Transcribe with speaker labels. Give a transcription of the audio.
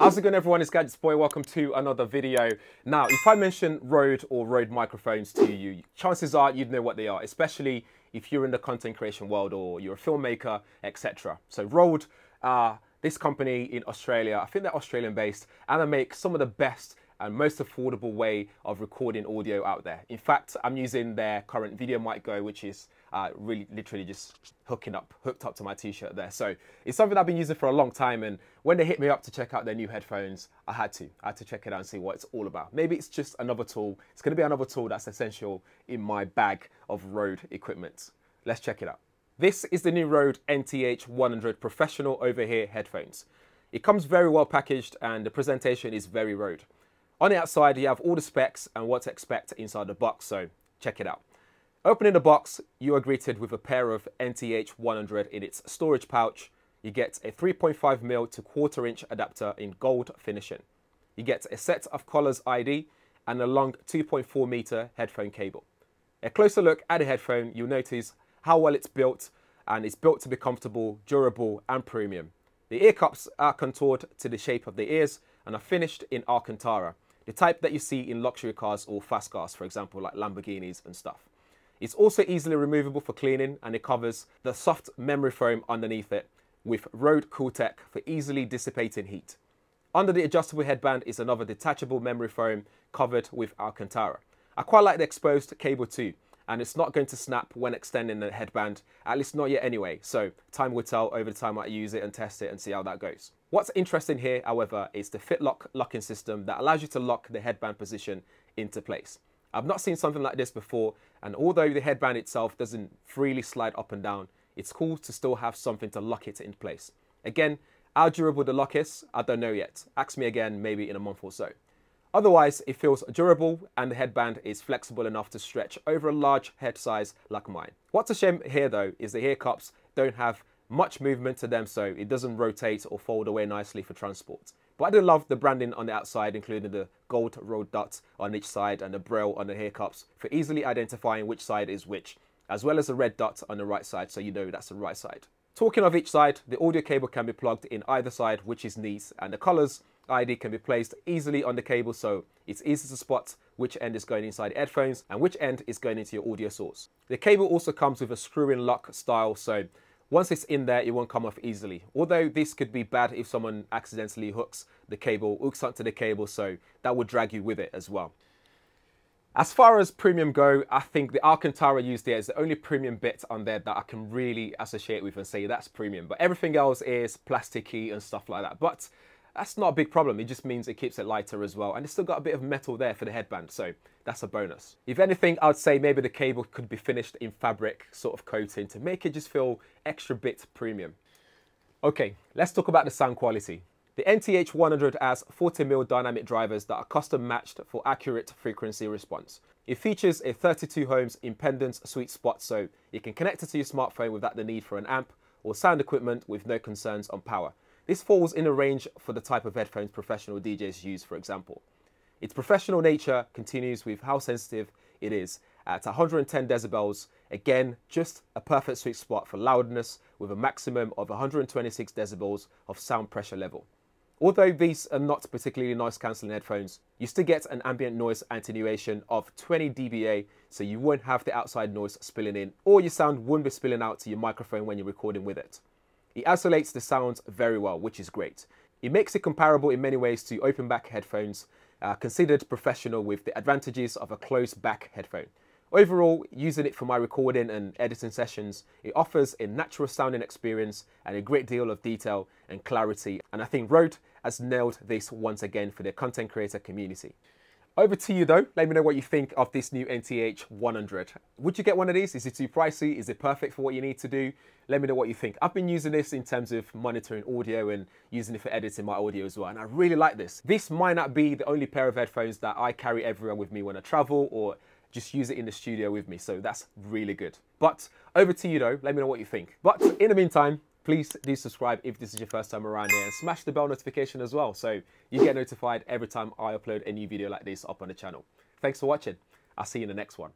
Speaker 1: How's it going everyone, it's Gadgets Boy, welcome to another video. Now, if I mention Rode or Rode microphones to you, chances are you'd know what they are, especially if you're in the content creation world or you're a filmmaker, etc. So Rode, uh, this company in Australia, I think they're Australian based, and they make some of the best and most affordable way of recording audio out there. In fact, I'm using their current Video Mic Go, which is uh, really literally just hooking up, hooked up to my t-shirt there. So it's something I've been using for a long time. And when they hit me up to check out their new headphones, I had to, I had to check it out and see what it's all about. Maybe it's just another tool. It's gonna be another tool that's essential in my bag of Rode equipment. Let's check it out. This is the new Rode NTH 100 professional over-ear headphones. It comes very well packaged and the presentation is very Rode. On the outside, you have all the specs and what to expect inside the box, so check it out. Opening the box, you are greeted with a pair of NTH 100 in its storage pouch. You get a 3.5mm to quarter inch adapter in gold finishing. You get a set of colors ID and a long 2.4 meter headphone cable. A closer look at the headphone, you'll notice how well it's built and it's built to be comfortable, durable and premium. The ear cups are contoured to the shape of the ears and are finished in Alcantara the type that you see in luxury cars or fast cars, for example, like Lamborghinis and stuff. It's also easily removable for cleaning and it covers the soft memory foam underneath it with Rode CoolTech for easily dissipating heat. Under the adjustable headband is another detachable memory foam covered with Alcantara. I quite like the exposed cable too, and it's not going to snap when extending the headband, at least not yet anyway, so time will tell over the time I use it and test it and see how that goes. What's interesting here, however, is the FitLok locking system that allows you to lock the headband position into place. I've not seen something like this before, and although the headband itself doesn't freely slide up and down, it's cool to still have something to lock it in place. Again, how durable the lock is, I don't know yet. Ask me again maybe in a month or so. Otherwise, it feels durable and the headband is flexible enough to stretch over a large head size like mine. What's a shame here though is the ear cups don't have much movement to them so it doesn't rotate or fold away nicely for transport. But I do love the branding on the outside, including the gold Rode dot on each side and the braille on the ear cups for easily identifying which side is which, as well as the red dot on the right side so you know that's the right side. Talking of each side, the audio cable can be plugged in either side, which is neat, and the colors ID can be placed easily on the cable so it's easy to spot which end is going inside headphones and which end is going into your audio source. The cable also comes with a screw-in lock style so once it's in there, it won't come off easily. Although this could be bad if someone accidentally hooks the cable, hooks onto the cable, so that would drag you with it as well. As far as premium go, I think the Alcantara used there is the only premium bit on there that I can really associate with and say that's premium. But everything else is plasticky and stuff like that. But that's not a big problem. It just means it keeps it lighter as well. And it's still got a bit of metal there for the headband, so that's a bonus. If anything, I'd say maybe the cable could be finished in fabric sort of coating to make it just feel extra bit premium. Okay, let's talk about the sound quality. The NTH 100 has 40mm dynamic drivers that are custom matched for accurate frequency response. It features a 32 ohms impedance sweet spot so you can connect it to your smartphone without the need for an amp or sound equipment with no concerns on power. This falls in a range for the type of headphones professional DJs use, for example. Its professional nature continues with how sensitive it is at 110 decibels. Again, just a perfect sweet spot for loudness with a maximum of 126 decibels of sound pressure level. Although these are not particularly noise cancelling headphones, you still get an ambient noise attenuation of 20 dBA, so you won't have the outside noise spilling in, or your sound won't be spilling out to your microphone when you're recording with it. It isolates the sounds very well, which is great. It makes it comparable in many ways to open back headphones, uh, considered professional with the advantages of a closed back headphone. Overall, using it for my recording and editing sessions, it offers a natural sounding experience and a great deal of detail and clarity. And I think Rode has nailed this once again for their content creator community. Over to you though. Let me know what you think of this new NTH 100. Would you get one of these? Is it too pricey? Is it perfect for what you need to do? Let me know what you think. I've been using this in terms of monitoring audio and using it for editing my audio as well. And I really like this. This might not be the only pair of headphones that I carry everywhere with me when I travel or just use it in the studio with me. So that's really good. But over to you though. Let me know what you think. But in the meantime, please do subscribe if this is your first time around here and smash the bell notification as well so you get notified every time I upload a new video like this up on the channel. Thanks for watching. I'll see you in the next one.